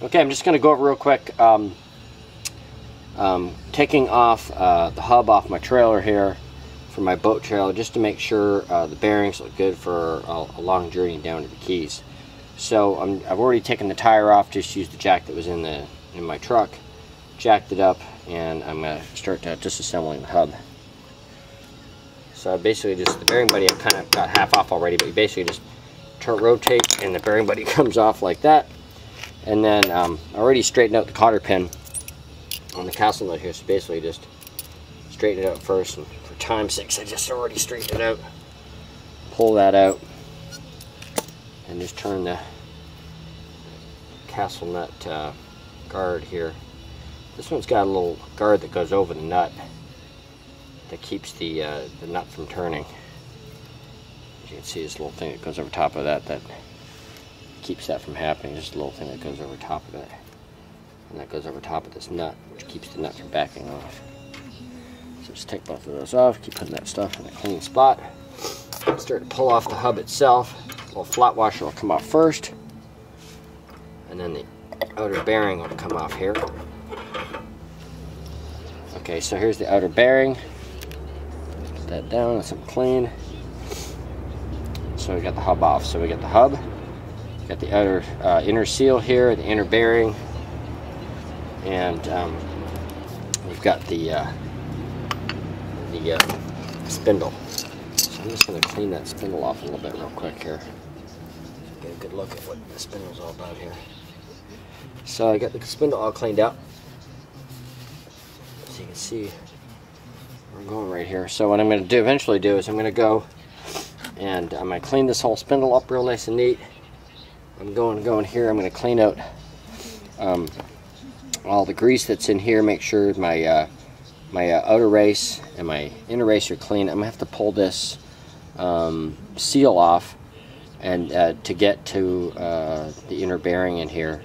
Okay, I'm just going to go over real quick. Um, um, taking off uh, the hub off my trailer here for my boat trailer just to make sure uh, the bearings look good for a, a, long journey down to the Keys. So i have already taken the tire off, just used the jack that was in the in my truck, jacked it up, and I'm going to start to disassembling the hub. So basically just the bearing buddy I've kind of got half off already, but you basically just turn, rotate and the bearing buddy comes off like that. And then um, I already straightened out the cotter pin on the castle nut here. So basically just straighten it out first. And for time's sake, I just already straightened it out. Pull that out. And just turn the castle nut uh, guard here. This one's got a little guard that goes over the nut that keeps the, uh, the nut from turning. As you can see this little thing that goes over top of that that keeps that from happening. Just a little thing that goes over top of it. And that goes over top of this nut, which keeps the nut from backing off. So just take both of those off, keep putting that stuff in a clean spot. Start to pull off the hub itself. A little flat washer will come off first. And then the outer bearing will come off here. Okay, so here's the outer bearing Put that down some clean. So we got the hub off. So we got the hub, got the outer uh, inner seal here, the inner bearing, and um, we've got the uh, the uh, spindle. So I'm just going to clean that spindle off a little bit real quick here. Get a good look at what the spindle's all about here. So I got the spindle all cleaned out. As you can see, we're going right here. So what I'm going to do eventually do is I'm going to go and I'm going to clean this whole spindle up real nice and neat. I'm going going here. I'm going to clean out um, all the grease that's in here. Make sure my uh, my uh, outer race and my inner race are clean. I'm going to have to pull this um, seal off and uh, to get to uh, the inner bearing in here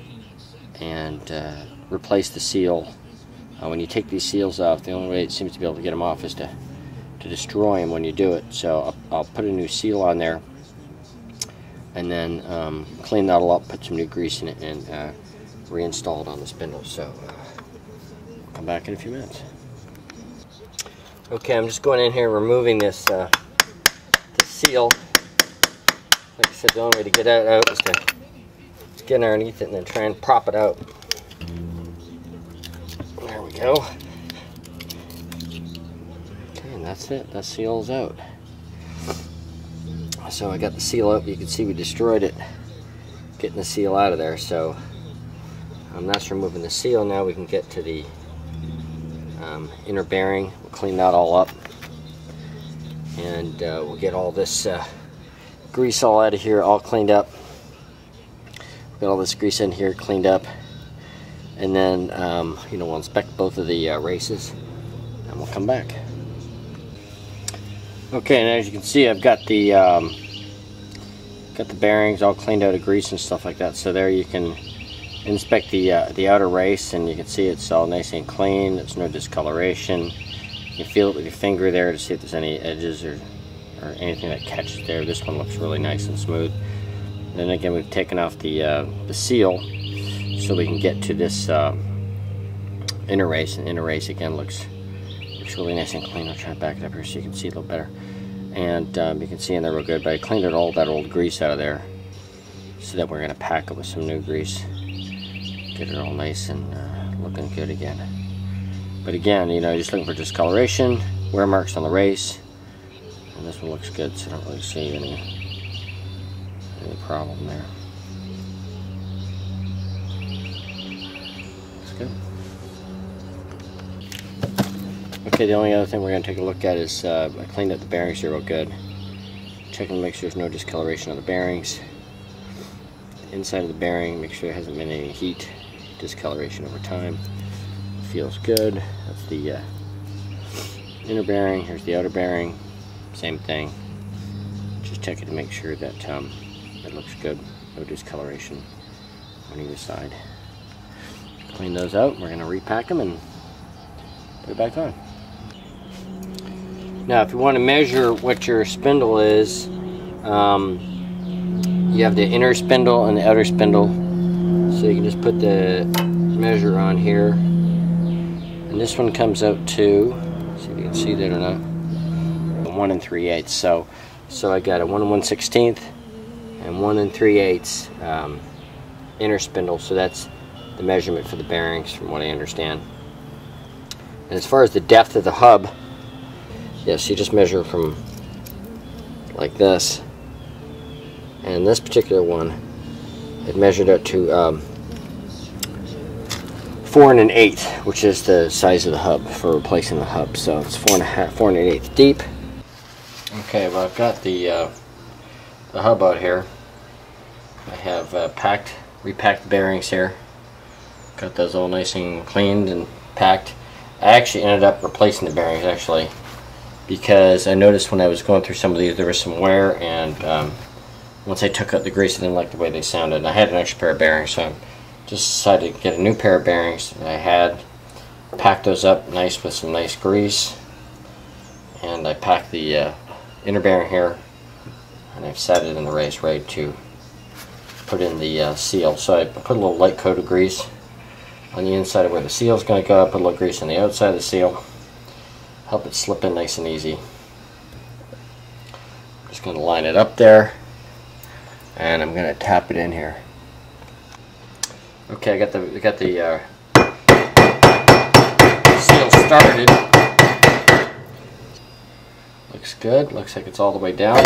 and uh, replace the seal uh, when you take these seals off, the only way it seems to be able to get them off is to, to destroy them when you do it. So I'll, I'll put a new seal on there and then um, clean that all up, put some new grease in it, and uh, reinstall it on the spindle. So uh, come back in a few minutes. Okay, I'm just going in here removing this, uh, seal. Like I said, the only way to get it out is to get underneath it and then try and prop it out There we go. Okay, and that's it. That seal's out. So I got the seal up. You can see we destroyed it getting the seal out of there. So um, that's removing the seal. Now we can get to the um, inner bearing. We'll clean that all up. And uh, we'll get all this uh, grease all out of here, all cleaned up. Got all this grease in here cleaned up and then um, you know we'll inspect both of the uh, races and we'll come back okay and as you can see I've got the um, got the bearings all cleaned out of grease and stuff like that. So there you can inspect the uh, the outer race and you can see it's all nice and clean. There's no discoloration. You feel it with your finger there to see if there's any edges or, or anything that catches there. This one looks really nice and smooth. And then again we've taken off the uh, the seal so we can get to this uh, inner race and inner race again looks looks really nice and clean. I'll try to back it up here so you can see a little better. And um, you can see in there real good but I cleaned out all that old grease out of there so that we're going to pack it with some new grease. Get it all nice and uh, looking good again. But again you know just looking for discoloration wear marks on the race and this one looks good so I don't really see any any problem there. Good. Okay, the only other thing we're going to take a look at is uh, I cleaned up the bearings here real good. Checking to make sure there's no discoloration on the bearings. inside of the bearing, make sure there hasn't been any heat discoloration over time. Feels good. That's the uh, inner bearing. Here's the outer bearing. Same thing. Just checking to make sure that um, it looks good. No discoloration on either side clean those out. We're going to repack them and put it back on. Now, if you want to measure what your spindle is, um, you have the inner spindle and the outer spindle. So you can just put the measure on here. And this one comes out to, see if you can see that or not, 1 and 3 eighths. So, so I got a 1 and 1 16th and 1 and 3 eighths um, inner spindle. So that's the measurement for the bearings from what I understand. And as far as the depth of the hub, yes, you just measure from like this. And this particular one, it measured out to um, four and an eighth, which is the size of the hub for replacing the hub. So it's four and a half, four and an eighth deep. Okay, well I've got the uh, the hub out here. I have uh, packed, repacked bearings here. Got those all nice and cleaned and packed. I actually ended up replacing the bearings actually because I noticed when I was going through some of these there was some wear and um, once I took out the grease I didn't like the way they sounded. And I had an extra pair of bearings so I just decided to get a new pair of bearings I had packed those up nice with some nice grease and I packed the uh, inner bearing here and I've set it in the race ready to put in the uh, seal. So I put a little light coat of grease on the inside of where the seal is going to go. I put a little grease on the outside of the seal. Help it slip in nice and easy. I'm Just going to line it up there and I'm going to tap it in here. Okay, I got the got the uh, seal started. Looks good. Looks like it's all the way down.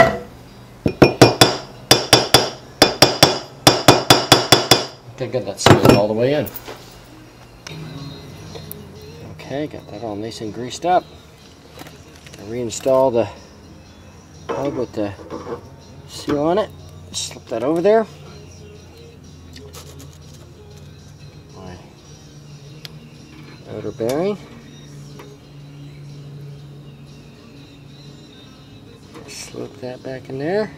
Okay, good. That's sealed all the way in. Okay, got that all nice and greased up. Reinstall the hub with the seal on it. Slip that over there. My outer bearing. Slip that back in there.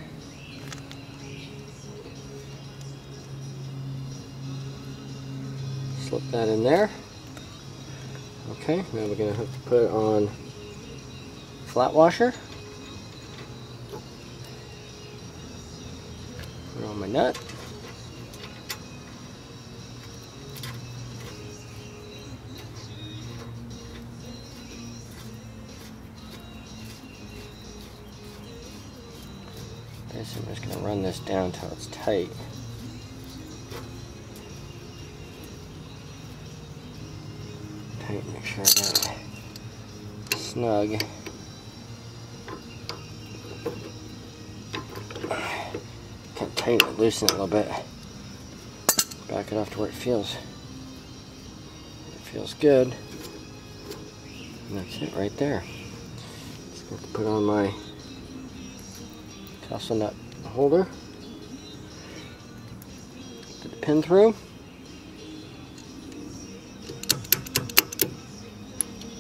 slip that in there. Okay, now we're going to have to put it on flat washer. Put on my nut. This, I'm just going to run this down until it's tight. tight, make sure I snug. Loosen it a little bit. Back it off to where it feels. It feels good. And that's it right there. Just to put on my castle nut holder. Put the pin through.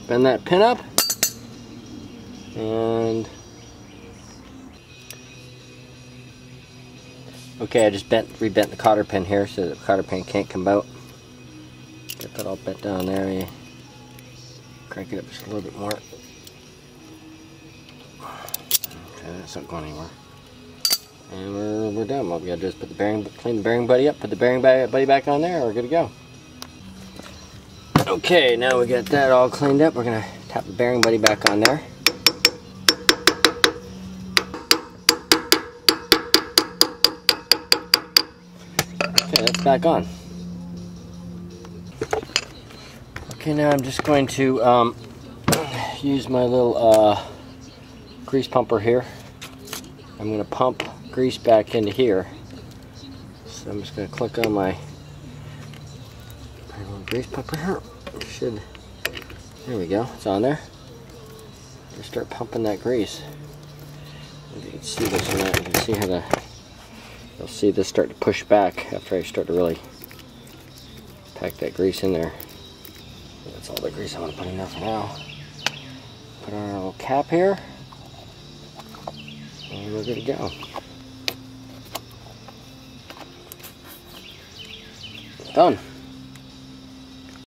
bend that pin up and okay I just bent rebent the cotter pin here so the cotter pin can't come out. Get that all bent down there. Crank it up just a little bit more. Okay that's not going anywhere. And we're, we're done. All we gotta do is put the bearing clean the bearing buddy up put the bearing buddy back on there we're good to go. Okay, now we got that all cleaned up. We're to tap the bearing buddy back on there. That's back on. Okay, now I'm just going to um, use my little uh, grease pumper here. I'm going to pump grease back into here. So I'm just going to click on my grease pumper here should, there we go, it's on there. Just start pumping that grease. You can see this or not, you can see how the, you'll see this start to push back after I start to really pack that grease in there. That's all the grease I'm going to put in there for now. Put on our little cap here. And we're good to go. Done.